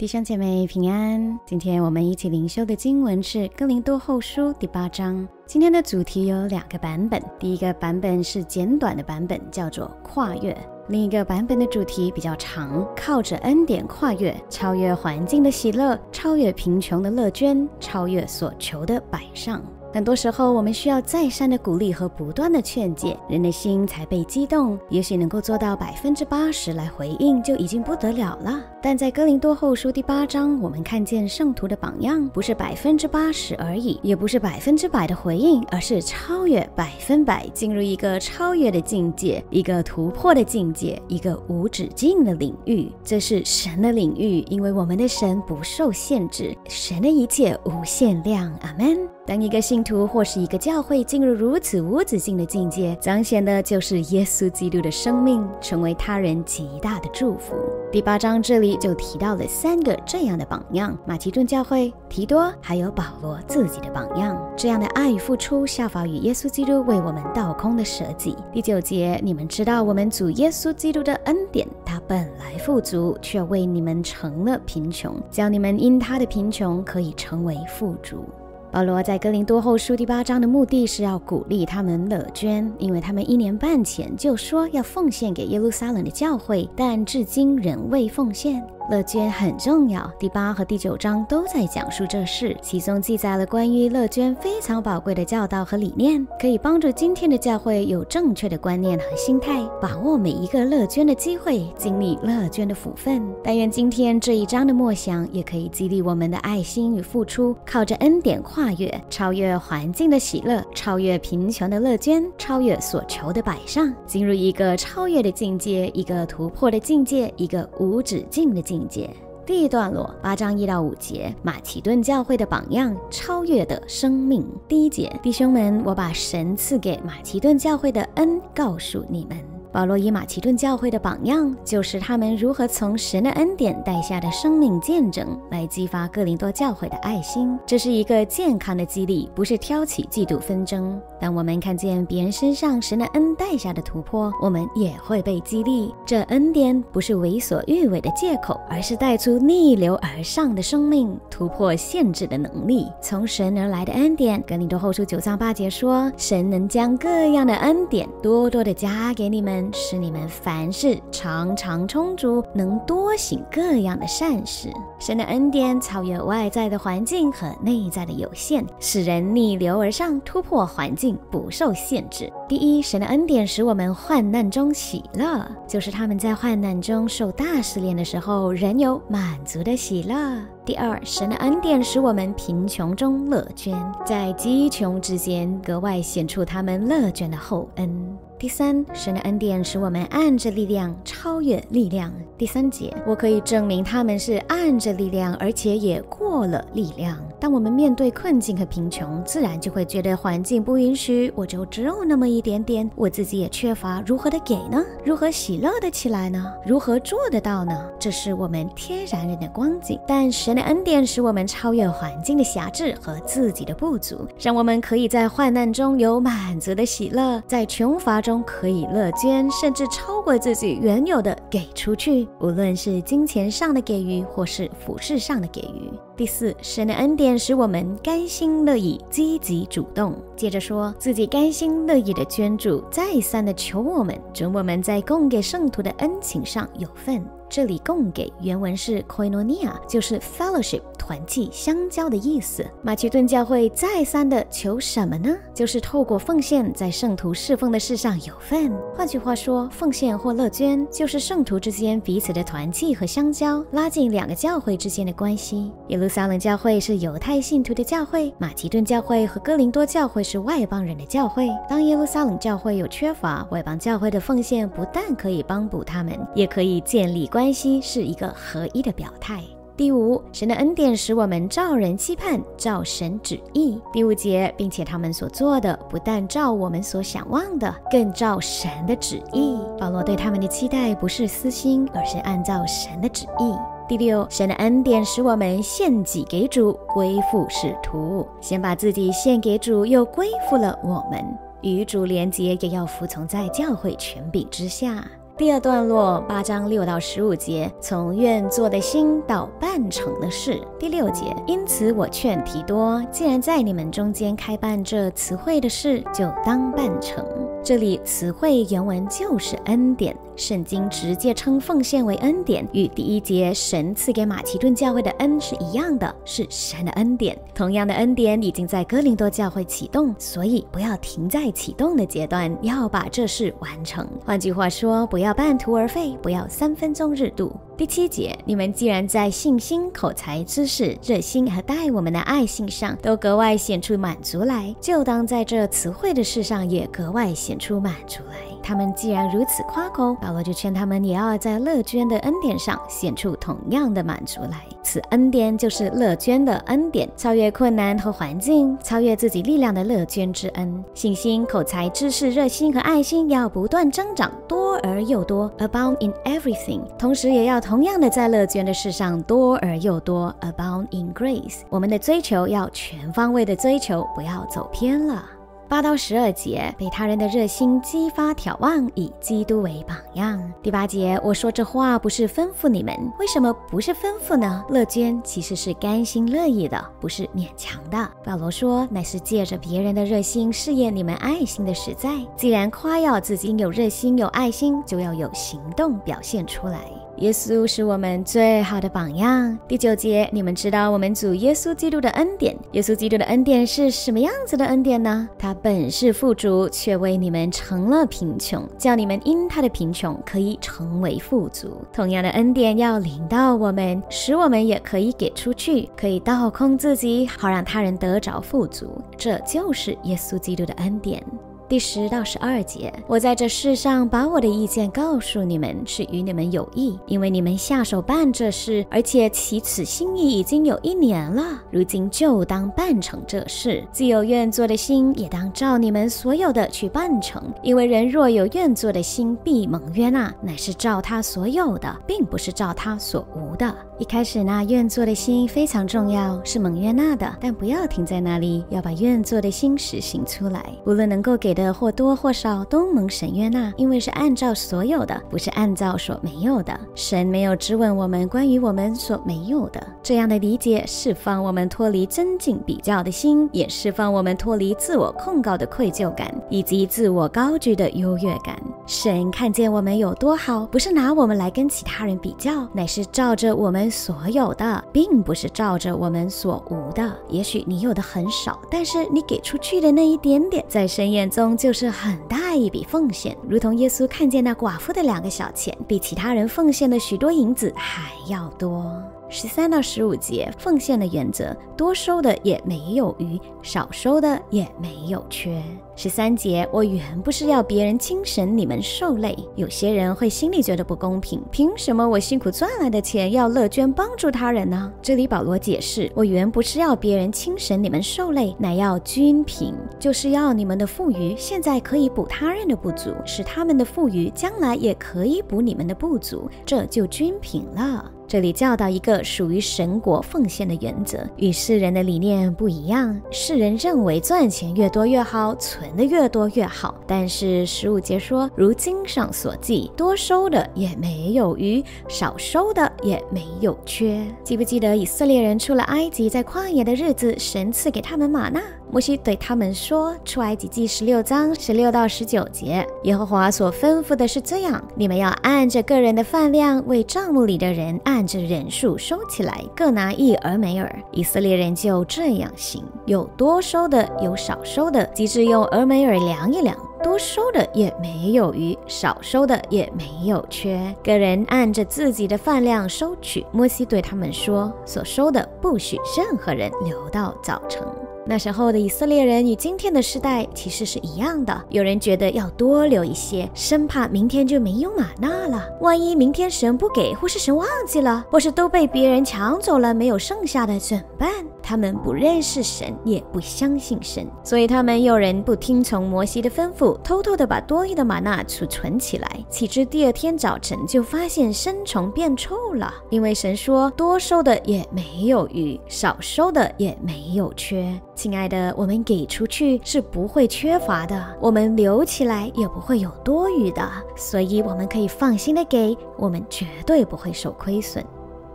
弟兄姐妹平安，今天我们一起灵修的经文是《哥林多后书》第八章。今天的主题有两个版本，第一个版本是简短的版本，叫做跨越；另一个版本的主题比较长，靠着恩典跨越，超越环境的喜乐，超越贫穷的乐捐，超越所求的摆上。很多时候，我们需要再三的鼓励和不断的劝诫，人的心才被激动。也许能够做到百分之八十来回应，就已经不得了了。但在哥林多后书第八章，我们看见圣徒的榜样，不是百分之八十而已，也不是百分之百的回应，而是超越百分百，进入一个超越的境界，一个突破的境界，一个无止境的领域。这是神的领域，因为我们的神不受限制，神的一切无限量。阿门。当一个信徒或是一个教会进入如此无止境的境界，彰显的就是耶稣基督的生命，成为他人极大的祝福。第八章这里就提到了三个这样的榜样：马其顿教会、提多，还有保罗自己的榜样。这样的爱与付出，效法与耶稣基督为我们倒空的舍己。第九节，你们知道我们主耶稣基督的恩典，他本来富足，却为你们成了贫穷，叫你们因他的贫穷可以成为富足。保罗在哥林多后书第八章的目的是要鼓励他们乐捐，因为他们一年半前就说要奉献给耶路撒冷的教会，但至今仍未奉献。乐捐很重要，第八和第九章都在讲述这事，其中记载了关于乐捐非常宝贵的教导和理念，可以帮助今天的教会有正确的观念和心态，把握每一个乐捐的机会，经历乐捐的福分。但愿今天这一章的默想也可以激励我们的爱心与付出，靠着恩典跨越，超越环境的喜乐，超越贫穷的乐捐，超越所求的摆上，进入一个超越的境界，一个突破的境界，一个无止境的境。境界第一段落八章一到五节，马其顿教会的榜样，超越的生命。第一节，弟兄们，我把神赐给马其顿教会的恩告诉你们。保罗以马其顿教会的榜样，就是他们如何从神的恩典带下的生命见证，来激发哥林多教会的爱心。这是一个健康的激励，不是挑起嫉妒纷争。当我们看见别人身上神的恩带下的突破，我们也会被激励。这恩典不是为所欲为的借口，而是带出逆流而上的生命，突破限制的能力。从神而来的恩典，哥林多后书九章八节说：神能将各样的恩典多多的加给你们。使你们凡事常常充足，能多行各样的善事。神的恩典超越外在的环境和内在的有限，使人逆流而上，突破环境，不受限制。第一，神的恩典使我们患难中喜乐，就是他们在患难中受大试炼的时候，仍有满足的喜乐。第二，神的恩典使我们贫穷中乐捐，在饥穷之间格外显出他们乐捐的厚恩。第三，神的恩典使我们按着力量超越力量。第三节，我可以证明他们是按着力量，而且也过了力量。当我们面对困境和贫穷，自然就会觉得环境不允许，我就只有那么一一点点，我自己也缺乏，如何的给呢？如何喜乐的起来呢？如何做得到呢？这是我们天然人的光景。但神的恩典使我们超越环境的辖制和自己的不足，让我们可以在患难中有满足的喜乐，在穷乏中。中可以乐捐，甚至超过自己原有的给出去，无论是金钱上的给予，或是服饰上的给予。第四，神的恩典使我们甘心乐意、积极主动。接着说自己甘心乐意的捐助，再三的求我们，准我们在供给圣徒的恩情上有份。这里供给原文是 koinonia，就是 fellowship 团契相交的意思。马其顿教会再三的求什么呢？就是透过奉献，在圣徒侍奉的事上有份。换句话说，奉献或乐捐，就是圣徒之间彼此的团契和相交，拉近两个教会之间的关系。耶路撒冷教会是犹太信徒的教会，马其顿教会和哥林多教会是外邦人的教会。当耶路撒冷教会有缺乏，外邦教会的奉献不但可以帮补他们，也可以建立关。关系是一个合一的表态。第五，神的恩典使我们照人期盼，照神旨意。第五节，并且他们所做的不但照我们所想望的，更照神的旨意。保罗对他们的期待不是私心，而是按照神的旨意。第六，神的恩典使我们献己给主，归附使徒。先把自己献给主，又归附了我们，与主连结，也要服从在教会权柄之下。第二段落八章六到十五节，从愿做的心到办成的事。第六节，因此我劝提多，既然在你们中间开办这词汇的事，就当办成。这里词汇原文就是恩典，圣经直接称奉献为恩典，与第一节神赐给马其顿教会的恩是一样的，是神的恩典。同样的恩典已经在哥林多教会启动，所以不要停在启动的阶段，要把这事完成。换句话说，不要半途而废，不要三分钟热度。第七节，你们既然在信心、口才、知识、热心和待我们的爱心上都格外显出满足来，就当在这词汇的事上也格外显出满足来。他们既然如此夸口，保罗就劝他们也要在乐捐的恩典上显出同样的满足来。此恩典就是乐捐的恩典，超越困难和环境，超越自己力量的乐捐之恩。信心、口才、知识、热心和爱心要不断增长，多而又多，abound in everything。同时也要。同样的，在乐捐的事上多而又多，abound in grace。我们的追求要全方位的追求，不要走偏了。八到十二节，被他人的热心激发眺望，以基督为榜样。第八节，我说这话不是吩咐你们，为什么不是吩咐呢？乐捐其实是甘心乐意的，不是勉强的。保罗说，乃是借着别人的热心试验你们爱心的实在。既然夸耀自己有热心有爱心，就要有行动表现出来。耶稣是我们最好的榜样。第九节，你们知道我们主耶稣基督的恩典。耶稣基督的恩典是什么样子的恩典呢？他本是富足，却为你们成了贫穷，叫你们因他的贫穷可以成为富足。同样的恩典要领到我们，使我们也可以给出去，可以倒空自己，好让他人得着富足。这就是耶稣基督的恩典。第十到十二节，我在这世上把我的意见告诉你们，是与你们有益，因为你们下手办这事，而且起此心意已经有一年了。如今就当办成这事，既有愿做的心，也当照你们所有的去办成。因为人若有愿做的心，必蒙冤呐，乃是照他所有的，并不是照他所无的。一开始那，愿做的心非常重要，是蒙冤呐的，但不要停在那里，要把愿做的心实行出来，无论能够给的。的或多或少都蒙神悦纳，因为是按照所有的，不是按照所没有的。神没有质问我们关于我们所没有的，这样的理解释放我们脱离增进比较的心，也释放我们脱离自我控告的愧疚感以及自我高举的优越感。神看见我们有多好，不是拿我们来跟其他人比较，乃是照着我们所有的，并不是照着我们所无的。也许你有的很少，但是你给出去的那一点点，在神眼中。就是很大一笔奉献，如同耶稣看见那寡妇的两个小钱，比其他人奉献的许多银子还要多。十三到十五节奉献的原则：多收的也没有余，少收的也没有缺。十三节，我原不是要别人轻省你们受累。有些人会心里觉得不公平，凭什么我辛苦赚来的钱要乐捐帮助他人呢？这里保罗解释：我原不是要别人轻省你们受累，乃要均平，就是要你们的富余现在可以补他人的不足，使他们的富余将来也可以补你们的不足，这就均平了。这里教导一个属于神国奉献的原则，与世人的理念不一样。世人认为赚钱越多越好，存的越多越好。但是十五节说，如经上所记，多收的也没有余，少收的也没有缺。记不记得以色列人出了埃及，在旷野的日子，神赐给他们玛纳？摩西对他们说：“出埃及记十六章十六到十九节，耶和华所吩咐的是这样：你们要按着个人的饭量，为账目里的人按着人数收起来，各拿一俄梅尔。以色列人就这样行，有多收的，有少收的，即使用俄梅尔量一量，多收的也没有余，少收的也没有缺。个人按着自己的饭量收取。摩西对他们说：所收的不许任何人留到早晨。”那时候的以色列人与今天的世代其实是一样的。有人觉得要多留一些，生怕明天就没有玛纳了。万一明天神不给，或是神忘记了，或是都被别人抢走了，没有剩下的怎么办？他们不认识神，也不相信神，所以他们有人不听从摩西的吩咐，偷偷的把多余的玛纳储存起来，岂知第二天早晨就发现生虫变臭了。因为神说，多收的也没有余，少收的也没有缺。亲爱的，我们给出去是不会缺乏的，我们留起来也不会有多余的，所以我们可以放心的给，我们绝对不会受亏损。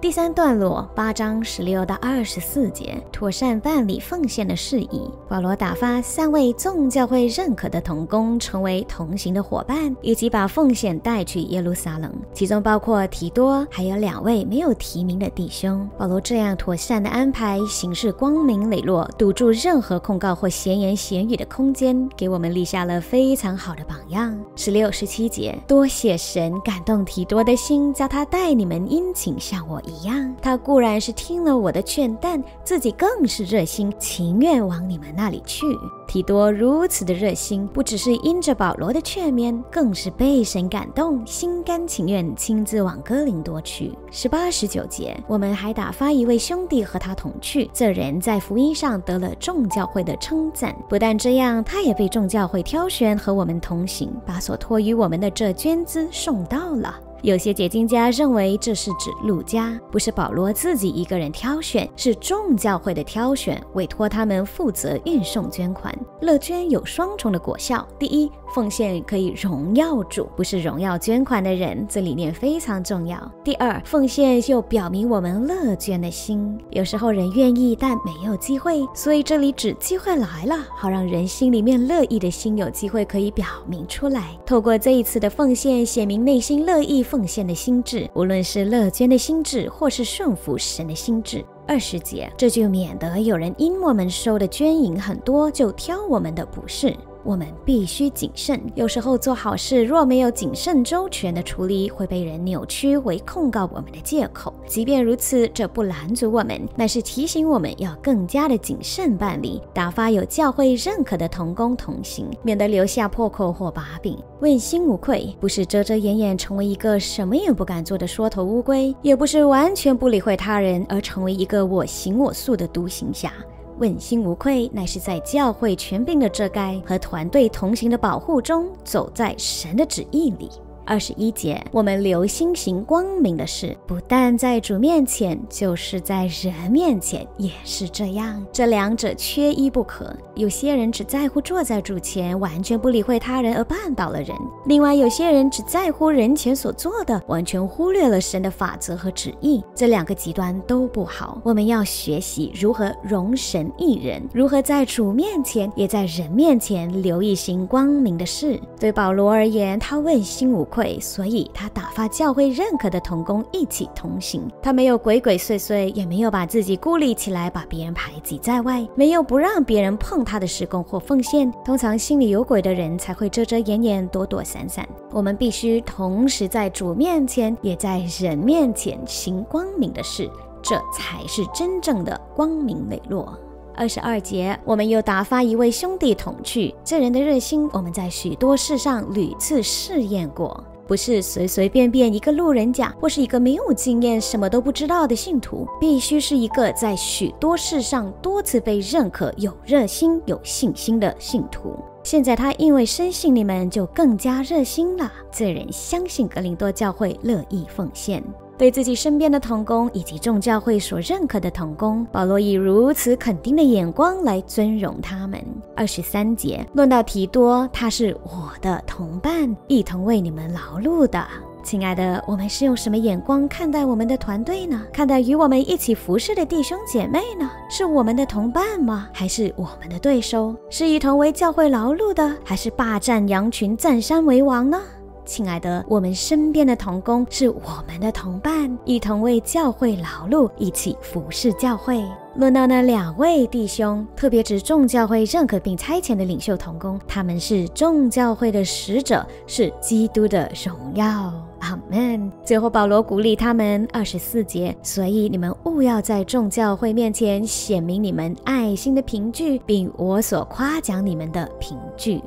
第三段落八章十六到二十四节，妥善办理奉献的事宜。保罗打发三位众教会认可的同工成为同行的伙伴，以及把奉献带去耶路撒冷，其中包括提多，还有两位没有提名的弟兄。保罗这样妥善的安排，行事光明磊落，堵住任何控告或闲言闲语的空间，给我们立下了非常好的榜样。十六、十七节，多谢神感动提多的心，叫他带你们殷勤向我。一样，他固然是听了我的劝，但自己更是热心情愿往你们那里去。提多如此的热心，不只是因着保罗的劝勉，更是被神感动，心甘情愿亲自往哥林多去。十八、十九节，我们还打发一位兄弟和他同去，这人在福音上得了众教会的称赞。不但这样，他也被众教会挑选和我们同行，把所托于我们的这捐资送到了。有些解经家认为这是指路加，不是保罗自己一个人挑选，是众教会的挑选，委托他们负责运送捐款。乐捐有双重的果效：第一，奉献可以荣耀主，不是荣耀捐款的人，这理念非常重要；第二，奉献又表明我们乐捐的心。有时候人愿意，但没有机会，所以这里指机会来了，好让人心里面乐意的心有机会可以表明出来。透过这一次的奉献，写明内心乐意。奉献的心智，无论是乐捐的心智，或是顺服神的心智。二十节，这就免得有人因我们收的捐银很多，就挑我们的不是。我们必须谨慎。有时候做好事若没有谨慎周全的处理，会被人扭曲为控告我们的借口。即便如此，这不拦阻我们，乃是提醒我们要更加的谨慎办理，打发有教会认可的同工同行，免得留下破口或把柄。问心无愧，不是遮遮掩掩成为一个什么也不敢做的缩头乌龟，也不是完全不理会他人而成为一个我行我素的独行侠。问心无愧，乃是在教会权柄的遮盖和团队同行的保护中，走在神的旨意里。二十一节，我们留心行光明的事，不但在主面前，就是在人面前也是这样。这两者缺一不可。有些人只在乎坐在主前，完全不理会他人而绊倒了人；另外有些人只在乎人前所做的，完全忽略了神的法则和旨意。这两个极端都不好。我们要学习如何容神一人，如何在主面前，也在人面前留一行光明的事。对保罗而言，他问心无愧。所以他打发教会认可的童工一起同行。他没有鬼鬼祟祟，也没有把自己孤立起来，把别人排挤在外，没有不让别人碰他的施工或奉献。通常心里有鬼的人才会遮遮掩掩、躲躲闪闪。我们必须同时在主面前，也在人面前行光明的事，这才是真正的光明磊落。二十二节，我们又打发一位兄弟同去。这人的热心，我们在许多事上屡次试验过，不是随随便便一个路人甲，或是一个没有经验、什么都不知道的信徒，必须是一个在许多事上多次被认可、有热心、有信心的信徒。现在他因为深信你们，就更加热心了。这人相信格林多教会，乐意奉献。对自己身边的同工以及众教会所认可的同工，保罗以如此肯定的眼光来尊荣他们。二十三节论到提多，他是我的同伴，一同为你们劳碌的。亲爱的，我们是用什么眼光看待我们的团队呢？看待与我们一起服侍的弟兄姐妹呢？是我们的同伴吗？还是我们的对手？是一同为教会劳碌的，还是霸占羊群、占山为王呢？亲爱的，我们身边的同工是我们的同伴，一同为教会劳碌，一起服侍教会。论到那两位弟兄，特别指众教会认可并差遣的领袖同工，他们是众教会的使者，是基督的荣耀。阿门。最后，保罗鼓励他们二十四节，所以你们务要在众教会面前显明你们爱心的凭据，并我所夸奖你们的凭据。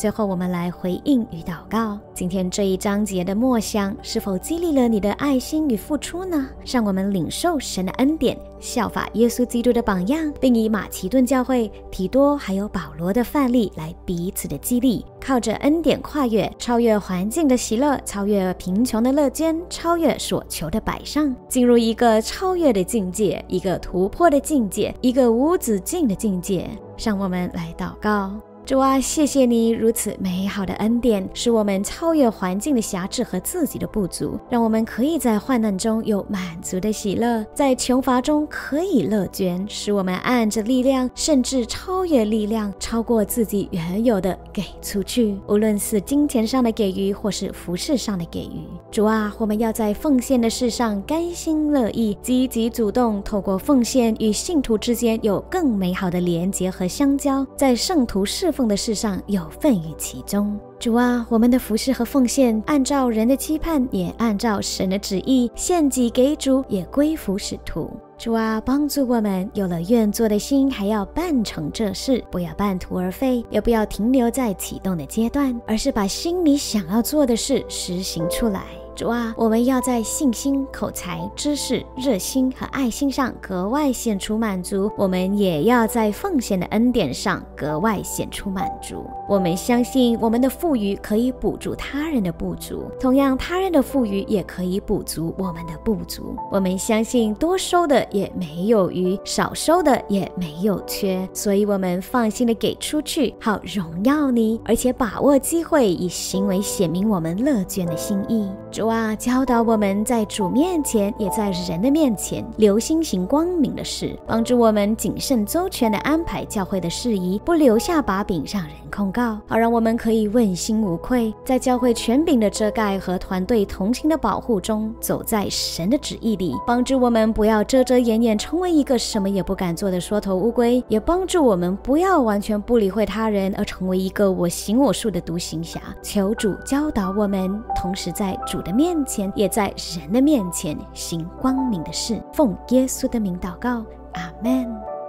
最后，我们来回应与祷告。今天这一章节的默想，是否激励了你的爱心与付出呢？让我们领受神的恩典，效法耶稣基督的榜样，并以马其顿教会、提多还有保罗的范例来彼此的激励，靠着恩典跨越，超越环境的喜乐，超越贫穷的乐捐，超越所求的摆上，进入一个超越的境界，一个突破的境界，一个无止境的境界。让我们来祷告。主啊，谢谢你如此美好的恩典，使我们超越环境的辖制和自己的不足，让我们可以在患难中有满足的喜乐，在穷乏中可以乐捐，使我们按着力量，甚至超越力量，超过自己原有的给出去，无论是金钱上的给予，或是服饰上的给予。主啊，我们要在奉献的事上甘心乐意、积极主动，透过奉献与信徒之间有更美好的连结和相交，在圣徒侍奉。的事上有份于其中，主啊，我们的服饰和奉献，按照人的期盼，也按照神的旨意，献祭给主，也归服使徒。主啊，帮助我们有了愿做的心，还要办成这事，不要半途而废，也不要停留在启动的阶段，而是把心里想要做的事实行出来。主啊，我们要在信心、口才、知识、热心和爱心上格外显出满足；我们也要在奉献的恩典上格外显出满足。我们相信，我们的富裕可以补助他人的不足，同样，他人的富裕也可以补足我们的不足。我们相信，多收的也没有余，少收的也没有缺，所以我们放心的给出去，好荣耀你，而且把握机会，以行为显明我们乐捐的心意。主啊！教导我们在主面前，也在人的面前，留心行光明的事，帮助我们谨慎周全的安排教会的事宜，不留下把柄让人控告，好让我们可以问心无愧，在教会权柄的遮盖和团队同心的保护中，走在神的旨意里，帮助我们不要遮遮掩掩，成为一个什么也不敢做的缩头乌龟，也帮助我们不要完全不理会他人，而成为一个我行我素的独行侠。求主教导我们，同时在主的面前，也在人的面前行光明的事。奉耶稣的名祷告，阿门。